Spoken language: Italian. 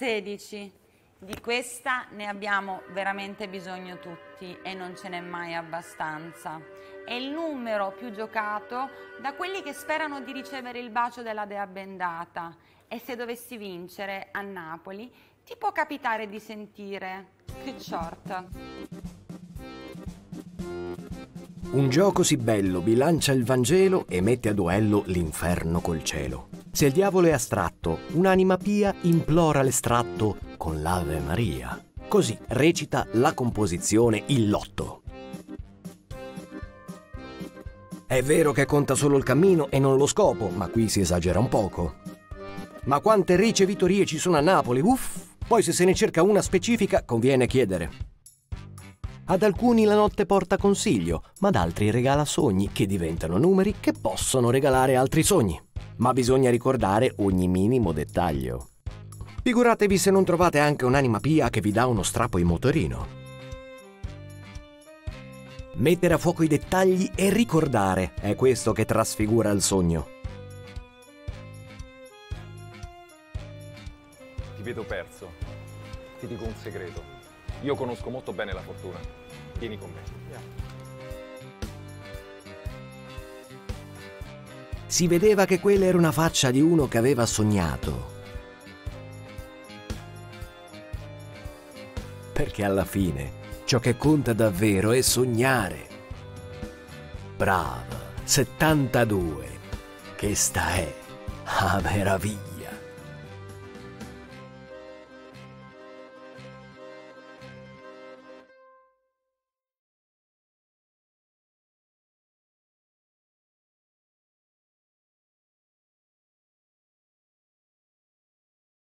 16. Di questa ne abbiamo veramente bisogno tutti e non ce n'è mai abbastanza. È il numero più giocato da quelli che sperano di ricevere il bacio della dea bendata e se dovessi vincere a Napoli ti può capitare di sentire che short. Un gioco sì bello bilancia il Vangelo e mette a duello l'inferno col cielo. Se il diavolo è astratto, un'anima pia implora l'estratto con l'Ave Maria. Così recita la composizione Il Lotto. È vero che conta solo il cammino e non lo scopo, ma qui si esagera un poco. Ma quante ricevitorie ci sono a Napoli, uff! Poi se se ne cerca una specifica conviene chiedere. Ad alcuni la notte porta consiglio, ma ad altri regala sogni che diventano numeri che possono regalare altri sogni ma bisogna ricordare ogni minimo dettaglio. Figuratevi se non trovate anche un'anima pia che vi dà uno strappo in motorino. Mettere a fuoco i dettagli e ricordare è questo che trasfigura il sogno. Ti vedo perso. Ti dico un segreto. Io conosco molto bene la fortuna. Vieni con me. Si vedeva che quella era una faccia di uno che aveva sognato. Perché alla fine ciò che conta davvero è sognare. Brava, 72. Che sta è a meraviglia.